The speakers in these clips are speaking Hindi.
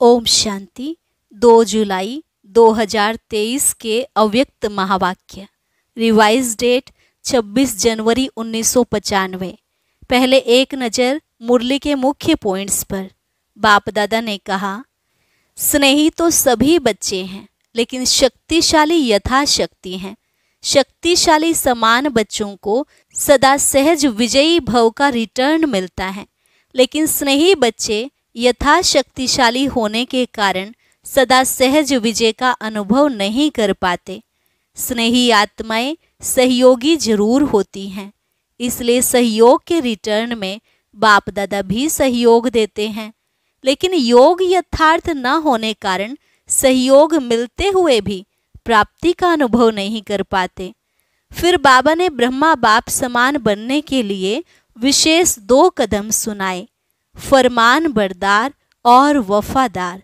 ओम शांति 2 जुलाई 2023 के अव्यक्त महावाक्य। रिवाइज डेट 26 जनवरी 1995 पहले एक नज़र मुरली के मुख्य पॉइंट्स पर। बाप दादा ने कहा, स्नेही तो सभी बच्चे हैं, लेकिन शक्तिशाली यथाशक्ति हैं। शक्तिशाली समान बच्चों को सदा सहज विजयी भव का रिटर्न मिलता है। लेकिन स्नेही बच्चे यथाशक्तिशाली होने के कारण सदा सहज विजय का अनुभव नहीं कर पाते। स्नेही आत्माएँ सहयोगी ज़रूर होती हैं, इसलिए सहयोग के रिटर्न में बाप दादा भी सहयोग देते हैं। लेकिन योग यथार्थ न होने कारण सहयोग मिलते हुए भी प्राप्ति का अनुभव नहीं कर पाते। फिर बाबा ने ब्रह्मा बाप समान बनने के लिए विशेष दो कदम सुनाए। फरमान बरदार और वफादार।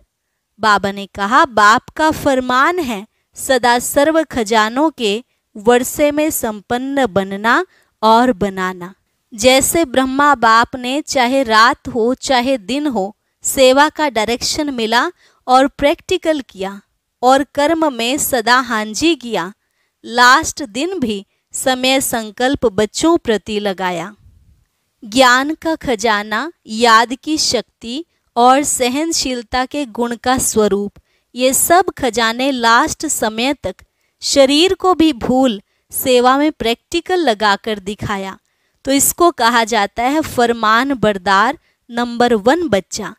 बाबा ने कहा, बाप का फरमान है सदा सर्व खजानों के वर्षे में संपन्न बनना और बनाना। जैसे ब्रह्मा बाप ने चाहे रात हो, चाहे दिन हो, सेवा का डायरेक्शन मिला और प्रैक्टिकल किया और कर्म में सदा हांजी किया लास्ट दिन भी समय संकल्प बच्चों प्रति लगाया। ज्ञान का खजाना, याद की शक्ति और सहनशीलता के गुण का स्वरूप। ये सब खजाने लास्ट समय तक शरीर को भी भूल, सेवा में प्रैक्टिकल लगाकर दिखाया। तो इसको कहा जाता है फरमान बरदार नंबर वन बच्चा।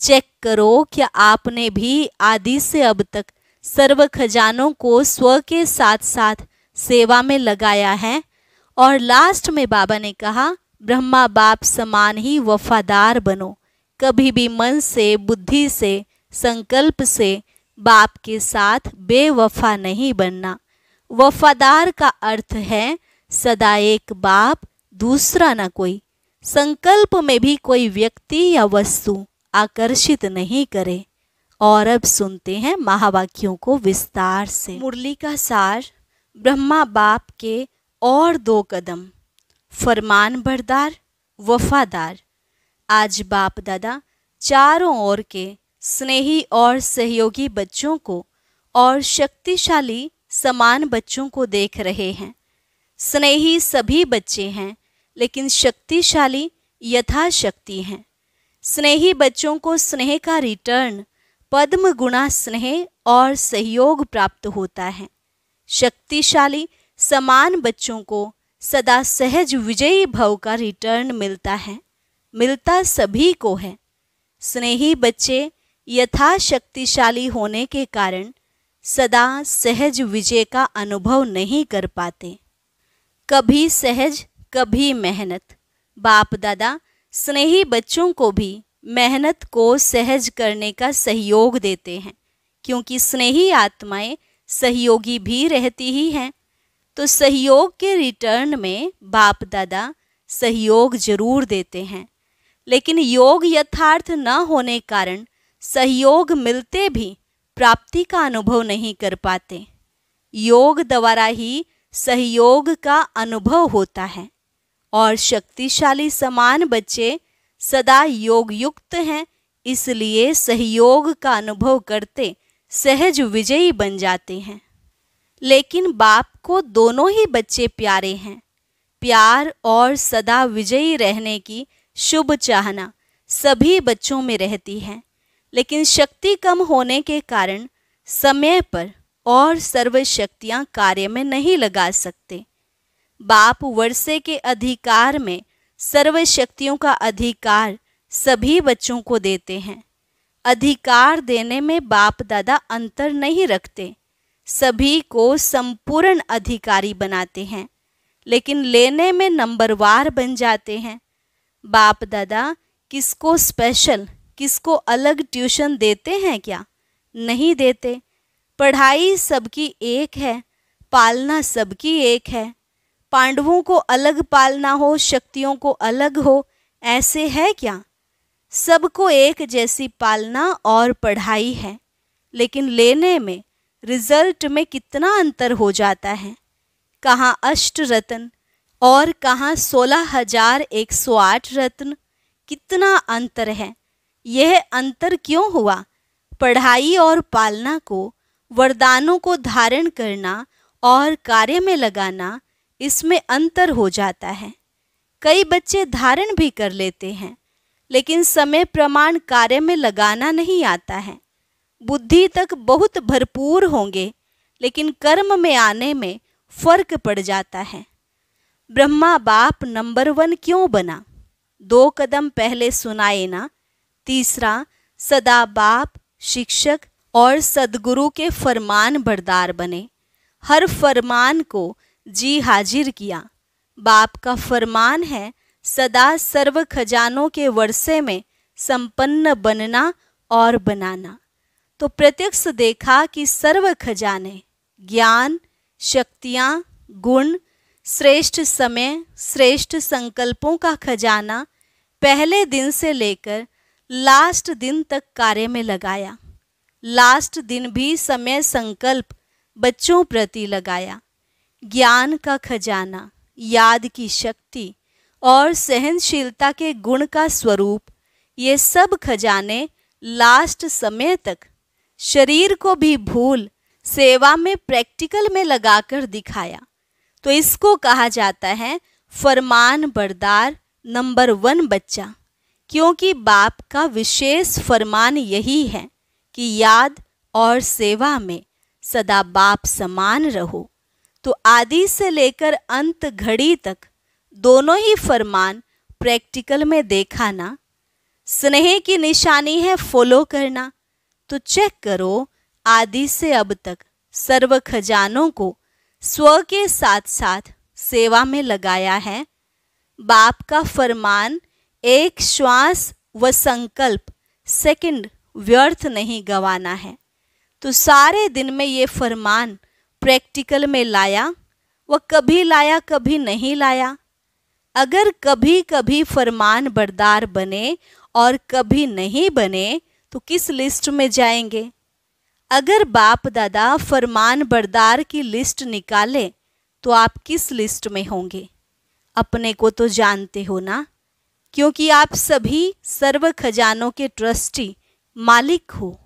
चेक करो क्या आपने भी आदि से अब तक सर्व खजानों को स्व के साथ साथ सेवा में लगाया है। और लास्ट में बाबा ने कहा ब्रह्मा बाप समान ही वफादार बनो। कभी भी मन से, बुद्धि से, संकल्प से बाप के साथ बेवफा नहीं बनना। वफादार का अर्थ है, सदा एक बाप, दूसरा न कोई। संकल्प में भी कोई व्यक्ति या वस्तु आकर्षित नहीं करे। और अब सुनते हैं महावाक्यों को विस्तार से। मुरली का सार, ब्रह्मा बाप के और दो कदम। फरमान बरदार वफादार। आज बाप दादा चारों ओर के स्नेही और सहयोगी बच्चों को और शक्तिशाली समान बच्चों को देख रहे हैं। स्नेही सभी बच्चे हैं, लेकिन शक्तिशाली यथाशक्ति हैं। स्नेही बच्चों को स्नेह का रिटर्न पद्म गुणा स्नेह और सहयोग प्राप्त होता है। शक्तिशाली समान बच्चों को सदा सहज विजयी भव का रिटर्न मिलता है। मिलता सभी को है। स्नेही बच्चे यथाशक्तिशाली होने के कारण सदा सहज विजय का अनुभव नहीं कर पाते। कभी सहज, कभी मेहनत। बाप दादा, स्नेही बच्चों को भी मेहनत को सहज करने का सहयोग देते हैं, क्योंकि स्नेही आत्माएँ सहयोगी भी रहती ही हैं। तो सहयोग के रिटर्न में बाप दादा सहयोग ज़रूर देते हैं। लेकिन योग यथार्थ न होने कारण सहयोग मिलते भी प्राप्ति का अनुभव नहीं कर पाते। योग द्वारा ही सहयोग का अनुभव होता है और शक्तिशाली समान बच्चे सदा योग युक्त हैं, इसलिए सहयोग का अनुभव करते सहज विजयी बन जाते हैं। लेकिन बाप को दोनों ही बच्चे प्यारे हैं। प्यार और सदा विजयी रहने की शुभ चाहना सभी बच्चों में रहती है। लेकिन शक्ति कम होने के कारण समय पर और सर्व शक्तियाँ कार्य में नहीं लगा सकते। बाप वर्षे के अधिकार में सर्व शक्तियों का अधिकार सभी बच्चों को देते हैं। अधिकार देने में बाप दादा अंतर नहीं रखते। सभी को संपूर्ण अधिकारी बनाते हैं, लेकिन लेने में नंबरवार बन जाते हैं। बाप दादा, किसको स्पेशल किसको अलग ट्यूशन देते हैं क्या? नहीं देते। पढ़ाई सबकी एक है, पालना सबकी एक है। पांडवों को अलग पालना हो, शक्तियों को अलग हो, ऐसे है क्या? सबको एक जैसी पालना और पढ़ाई है, लेकिन लेने में रिज़ल्ट में कितना अंतर हो जाता है? कहाँ अष्ट रत्न और कहाँ सोलह हज़ार एक सौ आठ रत्न? कितना अंतर है? यह अंतर क्यों हुआ? पढ़ाई और पालना को, वरदानों को धारण करना और कार्य में लगाना इसमें अंतर हो जाता है। कई बच्चे धारण भी कर लेते हैं, लेकिन समय प्रमाण कार्य में लगाना नहीं आता है। बुद्धि तक बहुत भरपूर होंगे, लेकिन कर्म में आने में फ़र्क पड़ जाता है। ब्रह्मा बाप नंबर वन क्यों बना? दो कदम पहले सुनाए ना, तीसरा, सदा बाप, शिक्षक और सदगुरु के फरमान बरदार बने। हर फरमान को जी हाजिर किया। बाप का फरमान है, सदा सर्व खजानों के वर्षे में संपन्न बनना और बनाना। तो प्रत्यक्ष देखा कि सर्व खजाने, ज्ञान, शक्तियाँ, गुण, श्रेष्ठ समय, श्रेष्ठ संकल्पों का खजाना पहले दिन से लेकर लास्ट दिन तक कार्य में लगाया। लास्ट दिन भी समय संकल्प बच्चों प्रति लगाया। ज्ञान का खजाना, याद की शक्ति और सहनशीलता के गुण का स्वरूप, ये सब खजाने लास्ट समय तक शरीर को भी भूल सेवा में प्रैक्टिकल में लगाकर दिखाया। तो इसको कहा जाता है फरमान बरदार नंबर वन बच्चा, क्योंकि बाप का विशेष फरमान यही है कि याद और सेवा में सदा बाप समान रहो। तो आदि से लेकर अंत घड़ी तक दोनों ही फरमान प्रैक्टिकल में देखा ना। स्नेह की निशानी है फॉलो करना तो चेक करो आदि से अब तक सर्व खजानों को स्व के साथ साथ सेवा में लगाया है। बाप का फरमान, एक श्वास व संकल्प, सेकंड व्यर्थ नहीं गवाना है। तो सारे दिन में ये फरमान प्रैक्टिकल में लाया व कभी लाया, कभी नहीं लाया। अगर कभी कभी फरमान बरदार बने और कभी नहीं बने तो किस लिस्ट में जाएँगे? अगर बाप दादा फरमान बरदार की लिस्ट निकाले तो आप किस लिस्ट में होंगे? अपने को तो जानते हो ना? क्योंकि आप सभी सर्व खजानों के ट्रस्टी मालिक हो।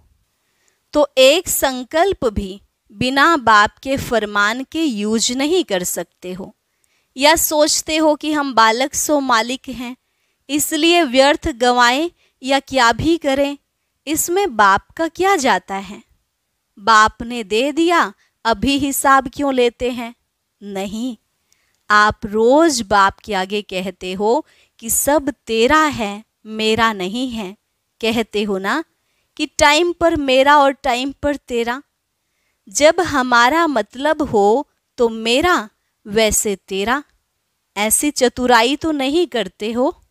तो एक संकल्प भी बिना बाप के फरमान के यूज़ नहीं कर सकते हो। या सोचते हो कि हम बालक सो मालिक हैं, इसलिए व्यर्थ गवाएँ या क्या भी करें? इसमें बाप का क्या जाता है? बाप ने दे दिया, अभी हिसाब क्यों लेते हैं? नहीं। आप रोज बाप के आगे कहते हो कि सब तेरा है, मेरा नहीं है। कहते हो ना कि टाइम पर मेरा और टाइम पर तेरा। जब हमारा मतलब हो तो मेरा, वैसे तेरा। ऐसी चतुराई तो नहीं करते हो?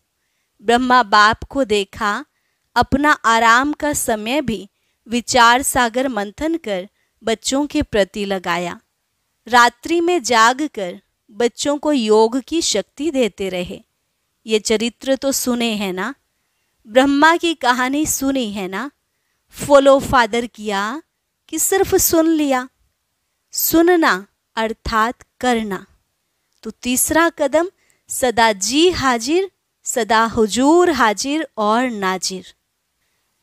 ब्रह्मा बाप को देखा अपना आराम का समय भी विचार सागर मंथन कर बच्चों के प्रति लगाया। रात्रि में जाग कर बच्चों को योग की शक्ति देते रहे। ये चरित्र तो सुने हैं ना? ब्रह्मा की कहानी सुनी है ना? फॉलो फादर किया कि सिर्फ़ सुन लिया? सुनना अर्थात करना। तो तीसरा कदम, सदा जी हाजिर, सदा हुजूर हाजिर और नाजिर।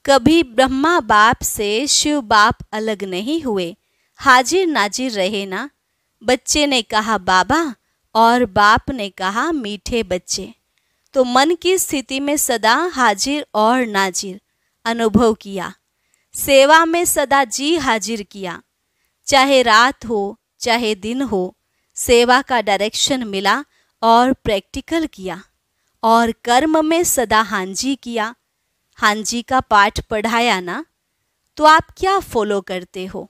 कभी ब्रह्मा बाप से शिव बाप अलग नहीं हुए। हाजिर नाजिर रहे ना। बच्चे ने कहा, बाबा, और बाप ने कहा, मीठे बच्चे। तो मन की स्थिति में सदा हाजिर और नाजिर अनुभव किया। सेवा में सदा जी हाजिर किया। चाहे रात हो, चाहे दिन हो, सेवा का डायरेक्शन मिला और प्रैक्टिकल किया। और कर्म में सदा हांजी किया। हांजी का पाठ पढ़ाया ना तो आप क्या फॉलो करते हो?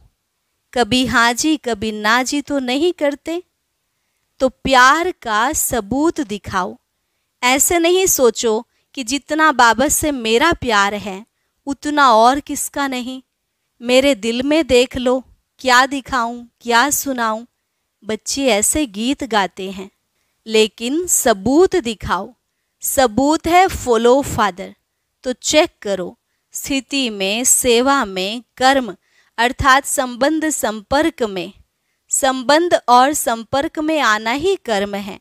कभी हाँ जी कभी ना जी तो नहीं करते? तो प्यार का सबूत दिखाओ। ऐसे नहीं सोचो कि जितना बाबा से मेरा प्यार है, उतना और किसका नहीं। मेरे दिल में देख लो, क्या दिखाऊँ, क्या सुनाऊं। बच्चे ऐसे गीत गाते हैं। लेकिन सबूत दिखाओ। सबूत है फॉलो फादर तो चेक करो, स्थिति में, सेवा में, कर्म, अर्थात संबंध संपर्क में। संबंध और संपर्क में आना ही कर्म है।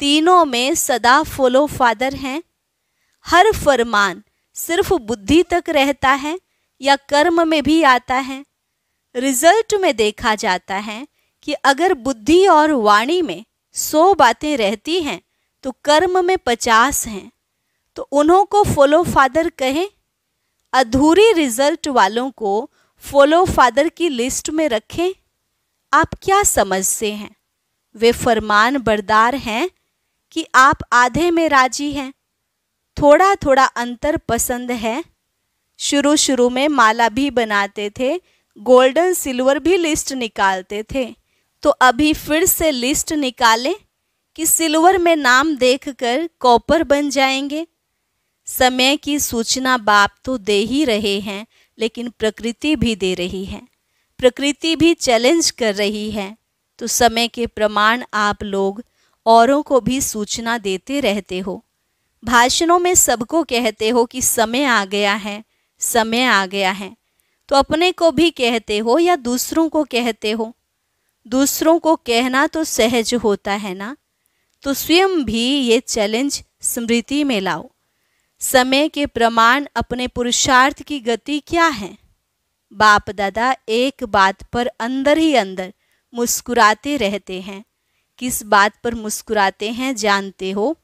तीनों में सदा फॉलो फादर हैं। हर फरमान सिर्फ़ बुद्धि तक रहता है या कर्म में भी आता है। रिज़ल्ट में देखा जाता है कि अगर बुद्धि और वाणी में सौ बातें रहती हैं तो कर्म में पचास हैं। तो उन्हों को फॉलो फादर कहें। अधूरी रिज़ल्ट वालों को फॉलो फादर की लिस्ट में रखें। आप क्या समझते हैं? वे फरमान बरदार हैं कि आप आधे में राज़ी हैं। थोड़ा थोड़ा अंतर पसंद है। शुरू शुरू में माला भी बनाते थे गोल्डन सिल्वर भी लिस्ट निकालते थे। तो अभी फिर से लिस्ट निकालें कि सिल्वर में नाम देखकर कॉपर बन जाएँगे। समय की सूचना बाप तो दे ही रहे हैं, लेकिन प्रकृति भी दे रही है। प्रकृति भी चैलेंज कर रही है तो समय के प्रमाण आप लोग औरों को भी सूचना देते रहते हो। भाषणों में सबको कहते हो कि समय आ गया है, समय आ गया है। तो अपने को भी कहते हो या दूसरों को कहते हो? दूसरों को कहना तो सहज होता है ना? तो स्वयं भी ये चैलेंज स्मृति में लाओ। समय के प्रमाण अपने पुरुषार्थ की गति क्या है? बाप दादा एक बात पर अंदर ही अंदर मुस्कुराते रहते हैं। किस बात पर मुस्कुराते हैं जानते हो?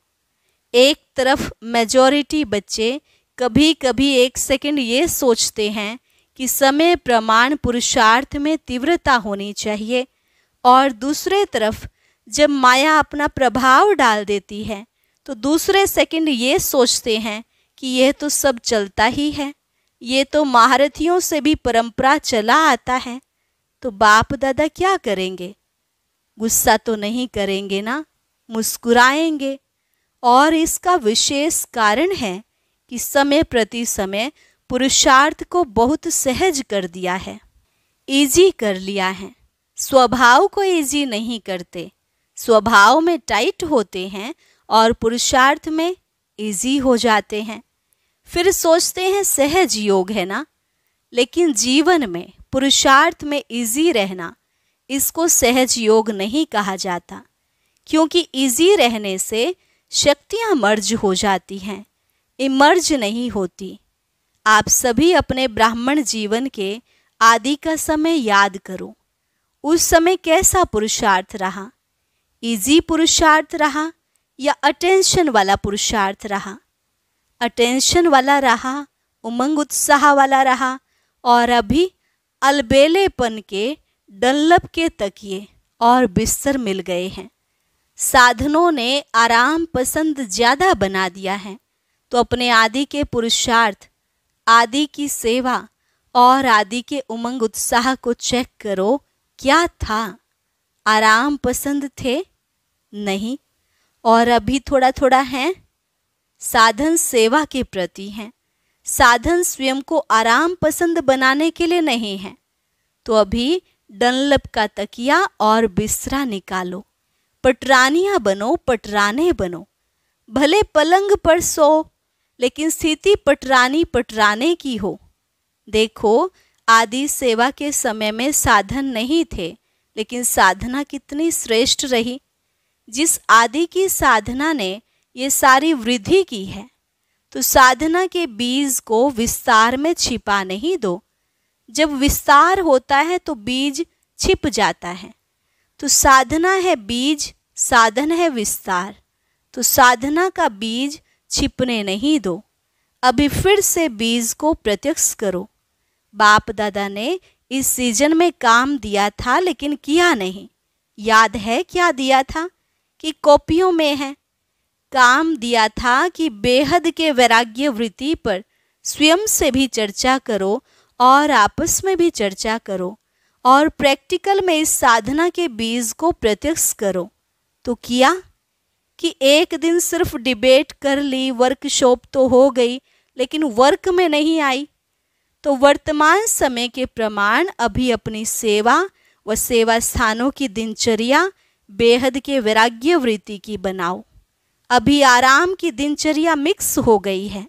एक तरफ़ मेजॉरिटी बच्चे कभी कभी एक सेकंड ये सोचते हैं कि समय प्रमाण पुरुषार्थ में तीव्रता होनी चाहिए और दूसरे तरफ़ जब माया अपना प्रभाव डाल देती है तो दूसरे सेकंड ये सोचते हैं कि यह तो सब चलता ही है। ये तो महारथियों से भी परंपरा चला आता है। तो बाप दादा क्या करेंगे? गुस्सा तो नहीं करेंगे ना? मुस्कुराएँगे। और इसका विशेष कारण है कि समय प्रति समय पुरुषार्थ को बहुत सहज कर दिया है। इजी कर लिया है। स्वभाव को इजी नहीं करते। स्वभाव में टाइट होते हैं और पुरुषार्थ में इजी हो जाते हैं। फिर सोचते हैं सहज योग है ना? लेकिन जीवन में, पुरुषार्थ में इजी रहना, इसको सहज योग नहीं कहा जाता। क्योंकि इजी रहने से शक्तियाँ मर्ज हो जाती हैं इमर्ज नहीं होती। आप सभी अपने ब्राह्मण जीवन के आदि का समय याद करो। उस समय कैसा पुरुषार्थ रहा? इजी पुरुषार्थ रहा या अटेंशन वाला पुरुषार्थ रहा? अटेंशन वाला रहा, उमंग उत्साह वाला रहा और अभी अलबेलेपन के डल्लब के तकिए और बिस्तर मिल गए हैं। साधनों ने आराम पसंद ज़्यादा बना दिया है। तो अपने आदि के पुरुषार्थ, आदि की सेवा और आदि के उमंग उत्साह को चेक करो, क्या था? आराम पसंद थे? नहीं। और अभी थोड़ा थोड़ा है? साधन सेवा के प्रति हैं। साधन स्वयं को आराम पसंद बनाने के लिए नहीं है। तो अभी डनलप का तकिया और बिस्तरा निकालो। पटरानियाँ बनो, पटराने बनो। भले पलंग पर सो, लेकिन स्थिति पटरानी पटराने की हो। देखो, आदि सेवा के समय में साधन नहीं थे, लेकिन साधना कितनी श्रेष्ठ रही। जिस आदि की साधना ने ये सारी वृद्धि की है। तो साधना के बीज को विस्तार में छिपा नहीं दो। जब विस्तार होता है तो बीज छिप जाता है। तो साधना है बीज, साधन है विस्तार। तो साधना का बीज छिपने नहीं दो। अभी फिर से बीज को प्रत्यक्ष करो। बाप दादा ने इस सीज़न में काम दिया था लेकिन किया नहीं। याद है क्या दिया था कि कॉपियों में है? काम दिया था कि बेहद के वैराग्य वृत्ति पर स्वयं से भी चर्चा करो और आपस में भी चर्चा करो और प्रैक्टिकल में इस साधना के बीज को प्रत्यक्ष करो। तो किया कि एक दिन सिर्फ़ डिबेट कर ली, वर्कशॉप तो हो गई, लेकिन वर्क में नहीं आई। तो वर्तमान समय के प्रमाण अभी अपनी सेवा व सेवा स्थानों की दिनचर्या बेहद के वैराग्य वृत्ति की बनाओ। अभी आराम की दिनचर्या मिक्स हो गई है।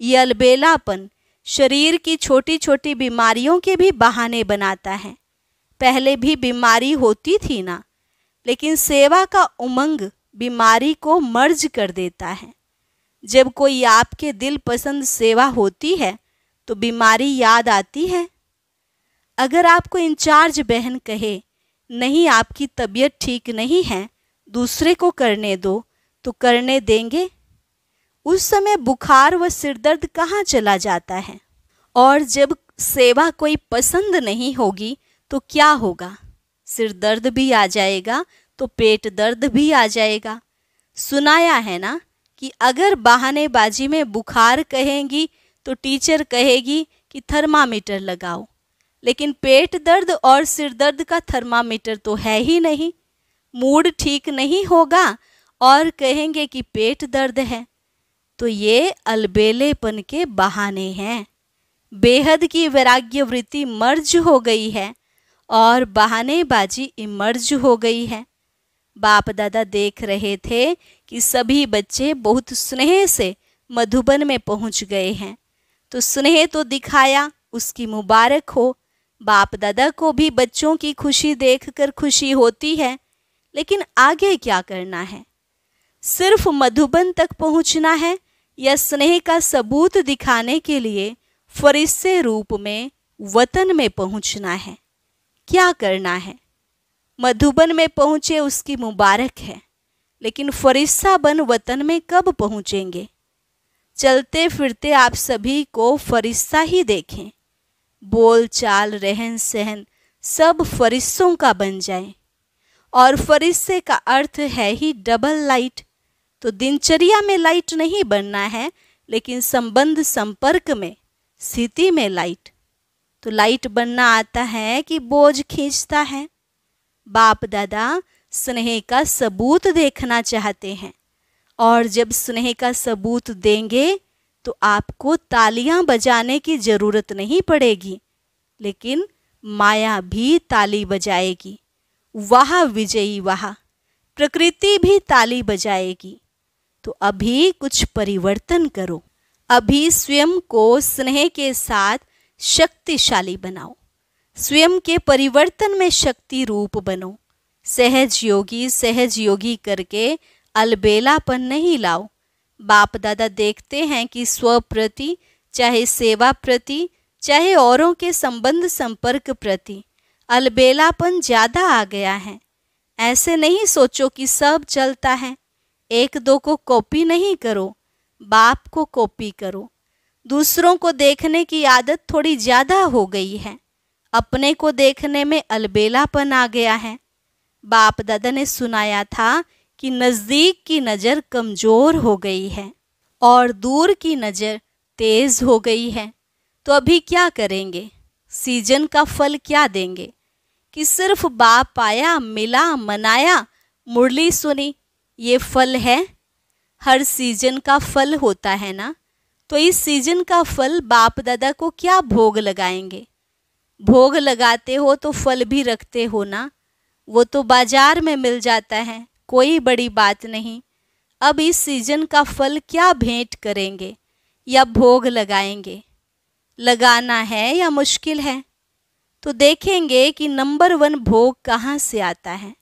ये अलबेलापन शरीर की छोटी छोटी बीमारियों के भी बहाने बनाता है। पहले भी बीमारी होती थी ना, लेकिन सेवा का उमंग बीमारी को मर्ज कर देता है। जब कोई आपके दिल पसंद सेवा होती है तो बीमारी याद आती है। अगर आपको इंचार्ज बहन कहे, नहीं, आपकी तबीयत ठीक नहीं है, दूसरे को करने दो तो करने देंगे? उस समय बुखार व सिरदर्द कहाँ चला जाता है? और जब सेवा कोई पसंद नहीं होगी तो क्या होगा? सिर दर्द भी आ जाएगा तो पेट दर्द भी आ जाएगा। सुनाया है ना कि अगर बहानेबाजी में बुखार कहेंगी तो टीचर कहेगी कि थर्मामीटर लगाओ। लेकिन पेट दर्द और सिर दर्द का थर्मामीटर तो है ही नहीं। मूड ठीक नहीं होगा और कहेंगे कि पेट दर्द है तो ये अलबेलेपन के बहाने हैं। बेहद की वैराग्य वृत्ति मर्ज हो गई है और बहानेबाजी इमर्ज हो गई है। बाप दादा देख रहे थे कि सभी बच्चे बहुत स्नेह से मधुबन में पहुँच गए हैं। तो स्नेह तो दिखाया, उसकी मुबारक हो। बाप दादा को भी बच्चों की खुशी देखकर खुशी होती है, लेकिन आगे क्या करना है? सिर्फ़ मधुबन तक पहुँचना है या स्नेह का सबूत दिखाने के लिए फरिश्ते रूप में, वतन में पहुँचना है। क्या करना है? मधुबन में पहुँचे उसकी मुबारक है, लेकिन फरिश्ता बन वतन में कब पहुँचेंगे? चलते फिरते आप सभी को फरिश्ता ही देखें। बोल चाल, रहन सहन सब फरिश्तों का बन जाए। और फरिश्ते का अर्थ है ही डबल लाइट तो दिनचर्या में लाइट नहीं बनना है, लेकिन संबंध संपर्क में, स्थिति में लाइट। तो लाइट बनना आता है कि बोझ खींचता है। बाप दादा स्नेह का सबूत देखना चाहते हैं, और जब स्नेह का सबूत देंगे तो आपको तालियाँ बजाने की ज़रूरत नहीं पड़ेगी, लेकिन माया भी ताली बजाएगी। वाह विजयी वाह, प्रकृति भी ताली बजाएगी। तो अभी कुछ परिवर्तन करो। अभी स्वयं को स्नेह के साथ शक्तिशाली बनाओ। स्वयं के परिवर्तन में शक्ति रूप बनो। सहज योगी सहज योगी करके अलबेलापन नहीं लाओ। बाप दादा देखते हैं कि स्व प्रति, चाहे सेवा प्रति, चाहे औरों के संबंध संपर्क प्रति, अलबेलापन ज़्यादा आ गया है। ऐसे नहीं सोचो कि सब चलता है। एक दो को कॉपी नहीं करो, बाप को कॉपी करो। दूसरों को देखने की आदत थोड़ी ज़्यादा हो गई है। अपने को देखने में अलबेलापन आ गया है। बाप दादा ने सुनाया था कि नज़दीक की नज़र कमज़ोर हो गई है और दूर की नज़र तेज़ हो गई है। तो अभी क्या करेंगे? सीज़न का फल क्या देंगे? कि सिर्फ़ बाप आया, मिला, मनाया, मुरली सुनी ये फल है। हर सीज़न का फल होता है ना? तो इस सीज़न का फल बाप दादा को क्या भोग लगाएँगे? भोग लगाते हो तो फल भी रखते हो ना? वो तो बाज़ार में मिल जाता है, कोई बड़ी बात नहीं। अब इस सीज़न का फल क्या भेंट करेंगे या भोग लगाएँगे? लगाना है या मुश्किल है? तो देखेंगे कि नंबर वन भोग कहाँ से आता है।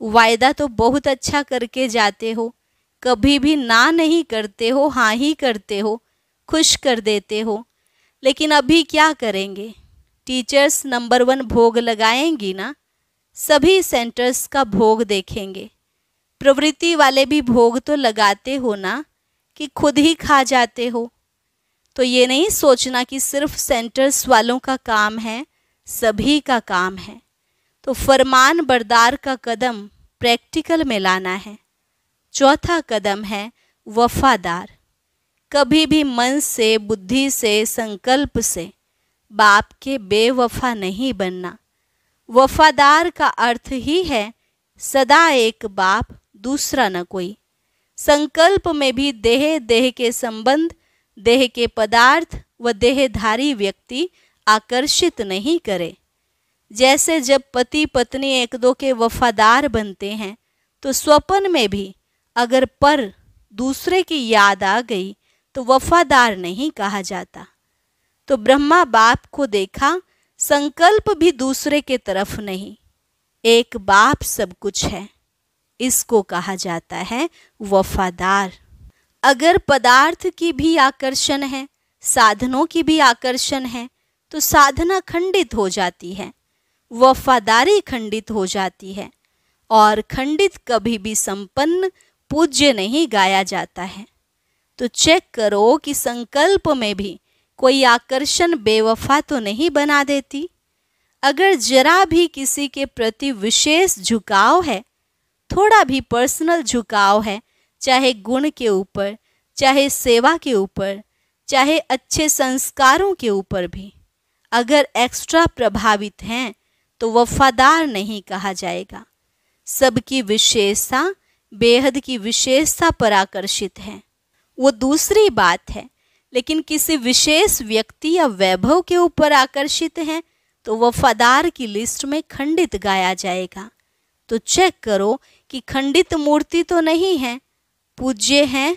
वायदा तो बहुत अच्छा करके जाते हो। कभी भी ना नहीं करते हो हाँ ही करते हो, खुश कर देते हो। लेकिन अभी क्या करेंगे? टीचर्स नंबर वन भोग लगाएँगी ना? सभी सेंटर्स का भोग देखेंगे। प्रवृत्ति वाले भी भोग तो लगाते हो ना, कि खुद ही खा जाते हो। तो ये नहीं सोचना कि सिर्फ़ सेंटर्स वालों का काम है, सभी का काम है। तो फरमान बरदार का कदम प्रैक्टिकल में लाना है। चौथा कदम है वफादार। कभी भी मन से, बुद्धि से, संकल्प से बाप के बेवफा नहीं बनना। वफादार का अर्थ ही है, सदा एक बाप, दूसरा न कोई। संकल्प में भी देह देह के संबंध, देह के पदार्थ व देहधारी व्यक्ति आकर्षित नहीं करे। जैसे जब पति पत्नी एक दो के वफादार बनते हैं तो स्वप्न में भी अगर पर दूसरे की याद आ गई तो वफादार नहीं कहा जाता। तो ब्रह्मा बाप को देखा, संकल्प भी दूसरे के तरफ़ नहीं। एक बाप सब कुछ है, इसको कहा जाता है वफादार। अगर पदार्थ की भी आकर्षण है, साधनों की भी आकर्षण है तो साधना खंडित हो जाती है। वफादारी खंडित हो जाती है और खंडित कभी भी संपन्न पूज्य नहीं गाया जाता है। तो चेक करो कि संकल्प में भी कोई आकर्षण बेवफा तो नहीं बना देती। अगर जरा भी किसी के प्रति विशेष झुकाव है, थोड़ा भी पर्सनल झुकाव है, चाहे गुण के ऊपर, चाहे सेवा के ऊपर, चाहे अच्छे संस्कारों के ऊपर भी, अगर एक्स्ट्रा प्रभावित हैं तो वफादार नहीं कहा जाएगा। सबकी विशेषता, बेहद की विशेषता पर आकर्षित है। वो दूसरी बात है, लेकिन किसी विशेष व्यक्ति या वैभव के ऊपर आकर्षित हैं तो वफादार की लिस्ट में खंडित गाया जाएगा। तो चेक करो कि खंडित मूर्ति तो नहीं है, पूज्य है,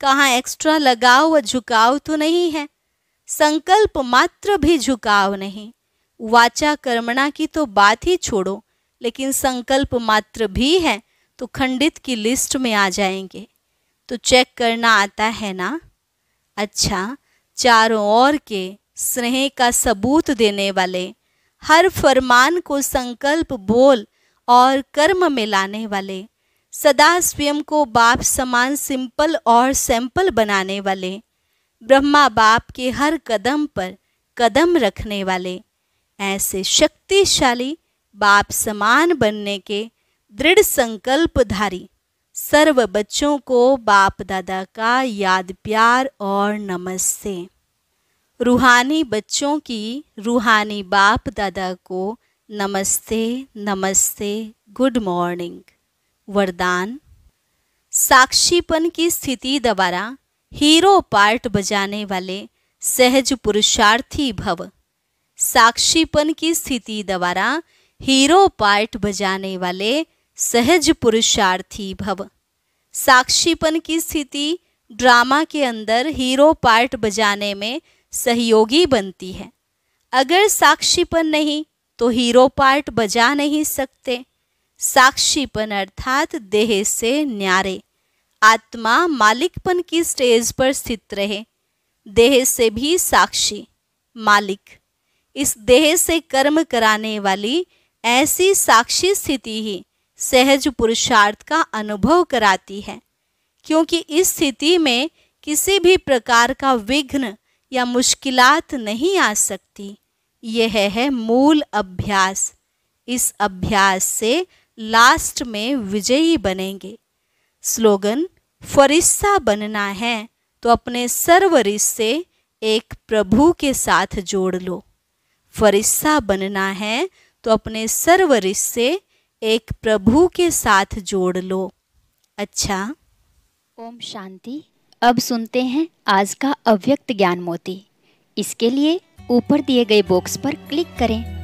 कहाँ एक्स्ट्रा लगाव व झुकाव तो नहीं है, संकल्प मात्र भी झुकाव नहीं। वाचा कर्मणा की तो बात ही छोड़ो, लेकिन संकल्प मात्र भी है तो खंडित की लिस्ट में आ जाएँगे। तो चेक करना आता है ना? अच्छा चारों ओर के स्नेह का सबूत देने वाले, हर फरमान को संकल्प बोल और कर्म में लाने वाले, सदा स्वयं को बाप समान सिंपल और सैंपल बनाने वाले, ब्रह्मा बाप के हर कदम पर कदम रखने वाले ऐसे शक्तिशाली बाप समान बनने के दृढ़ संकल्पधारी, सर्व बच्चों को बाप दादा का याद, प्यार और नमस्ते। रूहानी बच्चों की रूहानी बाप दादा को नमस्ते नमस्ते, गुड मॉर्निंग। वरदान, साक्षीपन की स्थिति द्वारा हीरो पार्ट बजाने वाले सहज पुरुषार्थी भव। साक्षीपन की स्थिति द्वारा हीरो पार्ट बजाने वाले सहज पुरुषार्थी भव। साक्षीपन की स्थिति ड्रामा के अंदर हीरो पार्ट बजाने में सहयोगी बनती है। अगर साक्षीपन नहीं तो हीरो पार्ट बजा नहीं सकते। साक्षीपन अर्थात देह से न्यारे। आत्मा मालिकपन की स्टेज पर स्थित रहे। देह से भी साक्षी, मालिक। इस देह से कर्म कराने वाली ऐसी साक्षी स्थिति ही सहज पुरुषार्थ का अनुभव कराती है। क्योंकि इस स्थिति में किसी भी प्रकार का विघ्न या मुश्किलात नहीं आ सकती। यह है मूल अभ्यास। इस अभ्यास से लास्ट में विजयी बनेंगे। स्लोगन, फरिश्ता बनना है तो अपने सर्व रिश्ते एक प्रभु के साथ जोड़ लो। फरिश्ता बनना है तो अपने सर्व रिश्ते एक प्रभु के साथ जोड़ लो। अच्छा। ओम शांति। अब सुनते हैं आज का अव्यक्त ज्ञान मोती इसके लिए ऊपर दिए गए बॉक्स पर क्लिक करें।